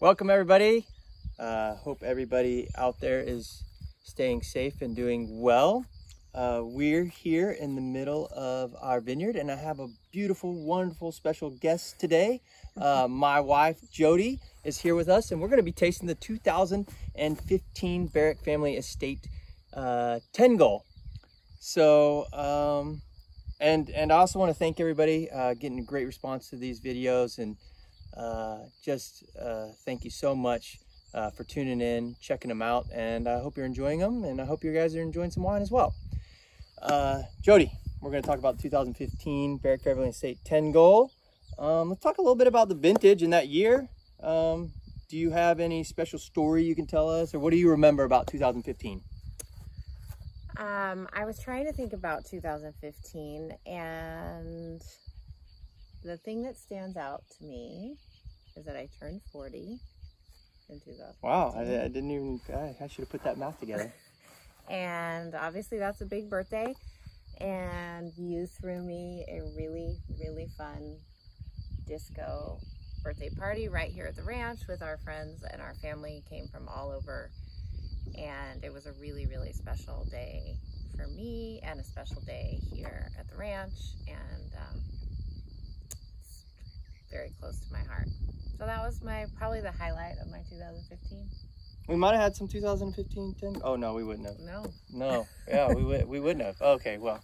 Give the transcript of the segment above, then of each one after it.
Welcome everybody. Uh, hope everybody out there is staying safe and doing well. Uh, we're here in the middle of our vineyard and I have a beautiful, wonderful, special guest today. Uh, my wife, Jodi, is here with us and we're gonna be tasting the 2015 Barrack Family Estate uh, 10 Goal. So, um, and, and I also wanna thank everybody uh, getting a great response to these videos and just uh, thank you so much uh, for tuning in, checking them out, and I hope you're enjoying them, and I hope you guys are enjoying some wine as well. Uh, Jodi, we're going to talk about the 2015 Barrack Family Estate 10 Goal. Um, let's talk a little bit about the vintage in that year. Um, do you have any special story you can tell us, or what do you remember about 2015? Um, I was trying to think about 2015, and the thing that stands out to me is that I turned 40 in 2015. Wow, I, I didn't even, I, I should have put that math together. and obviously that's a big birthday. And you threw me a really, really fun disco birthday party right here at the ranch with our friends and our family came from all over. And it was a really, really special day for me and a special day here at the ranch. And um, very close to my heart. So that was my probably the highlight of my 2015. We might have had some 2015 10. Oh no, we wouldn't have. No. No, yeah, we would we wouldn't have. Okay, well,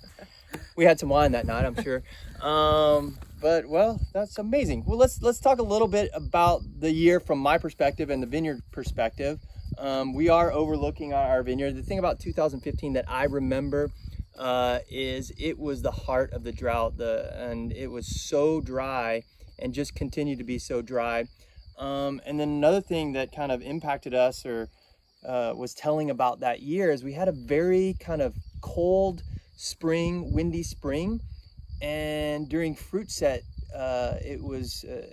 we had some wine that night, I'm sure. Um, but well, that's amazing. Well, let's let's talk a little bit about the year from my perspective and the vineyard perspective. Um, we are overlooking our vineyard. The thing about 2015 that I remember uh, is it was the heart of the drought. The and it was so dry and just continued to be so dry. Um, and then another thing that kind of impacted us or uh, was telling about that year is we had a very kind of cold spring, windy spring. And during fruit set, uh, it was uh,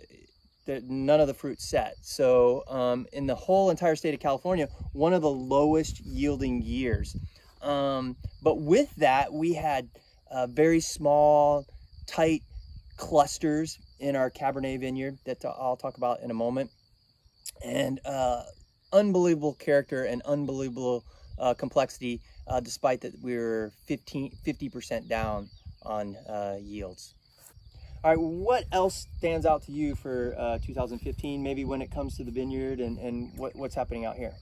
that none of the fruit set. So um, in the whole entire state of California, one of the lowest yielding years. Um, but with that, we had uh, very small, tight clusters in our Cabernet vineyard that I'll talk about in a moment. And uh, unbelievable character and unbelievable uh, complexity, uh, despite that we were 15, 50% down on uh, yields. All right, what else stands out to you for uh, 2015, maybe when it comes to the vineyard and, and what, what's happening out here?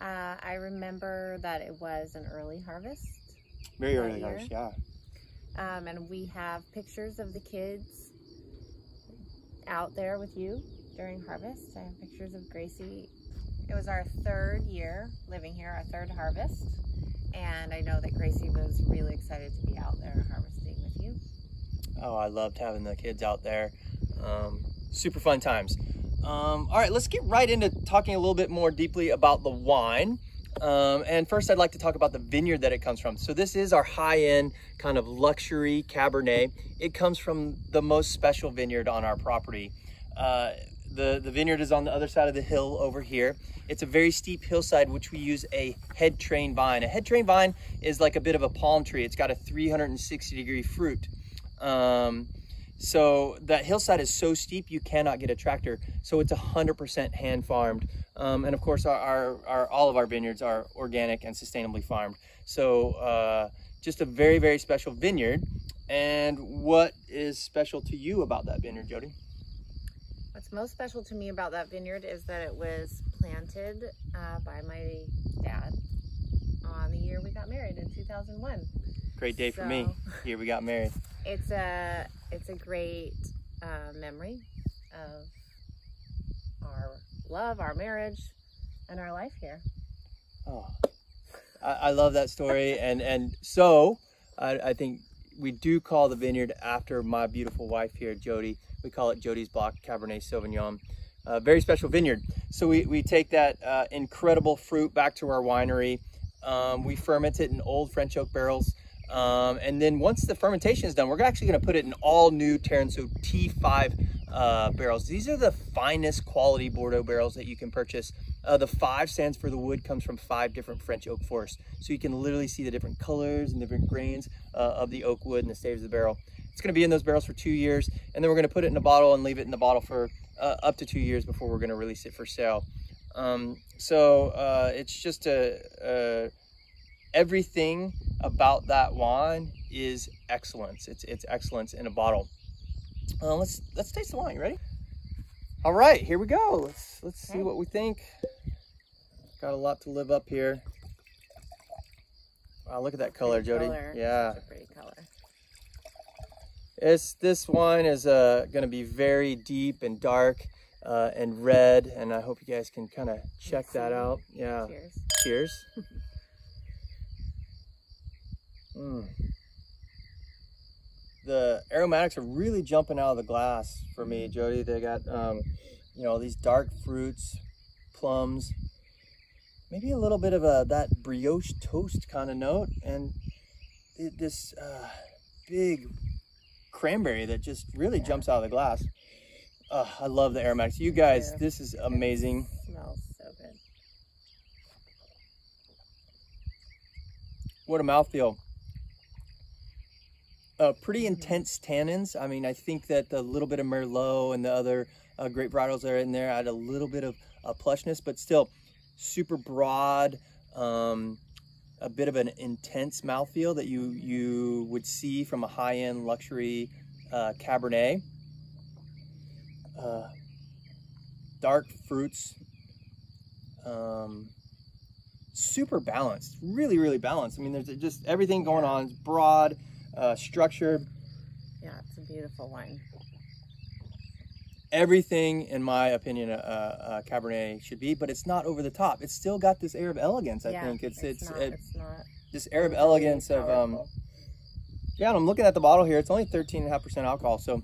Uh, I remember that it was an early harvest. Very early harvest, yeah. Um, and we have pictures of the kids out there with you during harvest. I have pictures of Gracie. It was our third year living here, our third harvest. And I know that Gracie was really excited to be out there harvesting with you. Oh, I loved having the kids out there. Um, super fun times. Um, all right, let's get right into talking a little bit more deeply about the wine. Um, and first, I'd like to talk about the vineyard that it comes from. So this is our high-end kind of luxury Cabernet. It comes from the most special vineyard on our property. Uh, the, the vineyard is on the other side of the hill over here. It's a very steep hillside, which we use a head train vine. A head train vine is like a bit of a palm tree. It's got a 360 degree fruit. Um, so that hillside is so steep, you cannot get a tractor. So it's 100% hand farmed. Um, and of course, our, our, our, all of our vineyards are organic and sustainably farmed. So uh, just a very, very special vineyard. And what is special to you about that vineyard, Jodi? What's most special to me about that vineyard is that it was planted uh, by my dad on the year we got married in 2001. Great day so, for me. Here we got married. It's a it's a great uh, memory of our love, our marriage, and our life here. Oh, I, I love that story, and and so I, I think we do call the vineyard after my beautiful wife here, Jodi. We call it Jodi's Block Cabernet Sauvignon. Uh, very special vineyard. So we, we take that uh, incredible fruit back to our winery. Um, we ferment it in old French oak barrels. Um, and then once the fermentation is done, we're actually gonna put it in all new Taransaud T5 uh, barrels. These are the finest quality Bordeaux barrels that you can purchase. Uh, the five stands for the wood comes from five different French oak forests. So you can literally see the different colors and different grains uh, of the oak wood and the staves of the barrel. It's going to be in those barrels for two years, and then we're going to put it in a bottle and leave it in the bottle for uh, up to two years before we're going to release it for sale. Um, so uh, it's just a, a, everything about that wine is excellence. It's it's excellence in a bottle. Uh, let's let's taste the wine. You ready? All right, here we go. Let's let's see what we think. Got a lot to live up here. Wow, look at that color, Jodi. color. Yeah. A pretty color. It's this wine is uh, going to be very deep and dark uh, and red, and I hope you guys can kind of check that out. Yeah. Cheers. Cheers. Mm. The aromatics are really jumping out of the glass for me, Jodi. They got, um, you know, these dark fruits, plums, maybe a little bit of a that brioche toast kind of note, and it, this uh, big cranberry that just really jumps out of the glass. Uh, I love the aromatics. You guys, Yeah. this is amazing. smells so good. What a mouthfeel. Uh, pretty intense tannins. I mean, I think that the little bit of Merlot and the other uh, grape varietals that are in there add a little bit of uh, plushness, but still super broad, um, a bit of an intense mouthfeel that you, you would see from a high-end luxury uh, Cabernet. Uh, dark fruits. Um, super balanced, really, really balanced. I mean, there's just everything going on. It's broad, uh, structured, Yeah, it's a beautiful wine. everything, in my opinion, a, a, a Cabernet should be. But it's not over the top. It's still got this air of elegance. I yeah, think it's it's, not, it, it's not this air of elegance of um. Yeah, and I'm looking at the bottle here. It's only 13.5% alcohol, so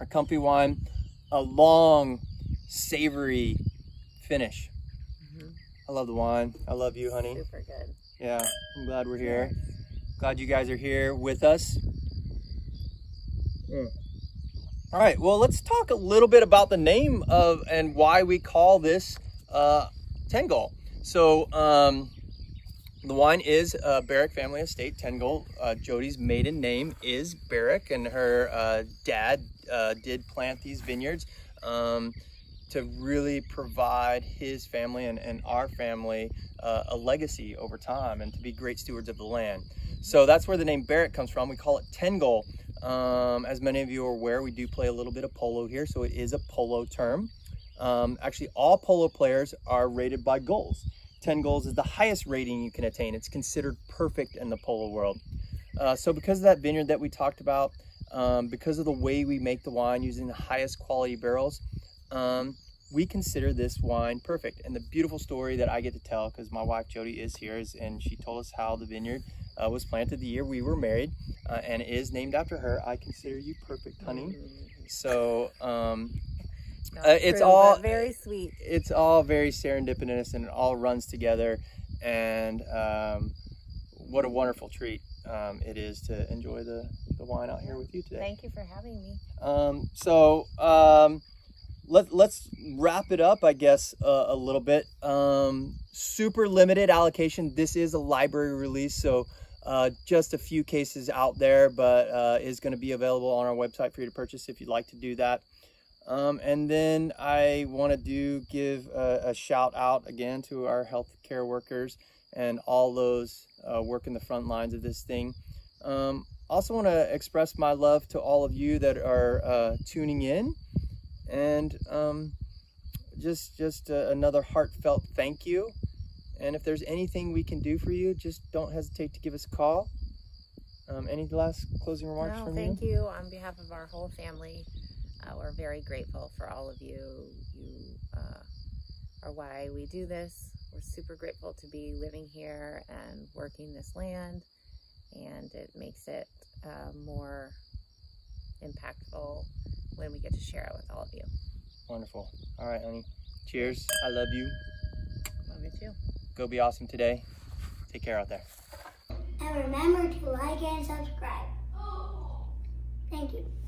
a comfy wine, a long, savory finish. Mhm. I love the wine. I love you, honey. super good. Yeah, I'm glad we're here. Glad you guys are here with us. Mm. All right, well, let's talk a little bit about the name of and why we call this uh, Ten Goal. So, um, the wine is uh, Barrack Family Estate Ten Goal. Uh, Jodi's maiden name is Barrack, and her uh, dad uh, did plant these vineyards um, to really provide his family and, and our family uh, a legacy over time and to be great stewards of the land. So that's where the name Barrack comes from. We call it Ten Goal. Um, as many of you are aware, we do play a little bit of polo here, so it is a polo term. Um, actually, all polo players are rated by goals. 10 goals is the highest rating you can attain. It's considered perfect in the polo world. Uh, so because of that vineyard that we talked about, um, because of the way we make the wine using the highest quality barrels, um, we consider this wine perfect. And the beautiful story that I get to tell, because my wife Jodi is here, is, and she told us how the vineyard uh, was planted the year we were married, uh, and is named after her. I consider you perfect, honey. So um, Uh, it's true, all- very sweet. it's all very serendipitous and it all runs together. And um, what a wonderful treat um, it is to enjoy the, the wine out here with you today. Thank you for having me. Um, so um, let, let's wrap it up, I guess, uh, a little bit. Um, super limited allocation. This is a library release, so uh, just a few cases out there, but uh, is going to be available on our website for you to purchase if you'd like to do that. Um, and then I want to do give a, a shout out again to our healthcare workers and all those uh, work in the front lines of this thing. Um, also want to express my love to all of you that are uh, tuning in and um, just just uh, another heartfelt thank you and if there's anything we can do for you just don't hesitate to give us a call um, any last closing remarks No, from thank you you on behalf of our whole family. Uh, we're very grateful for all of you. You uh, are why we do this. We're super grateful to be living here and working this land, and it makes it uh, more impactful when we get to share it with all of you. wonderful all right honey cheers i love you Love you too. Go be awesome today take care out there And remember to like and subscribe. Thank you.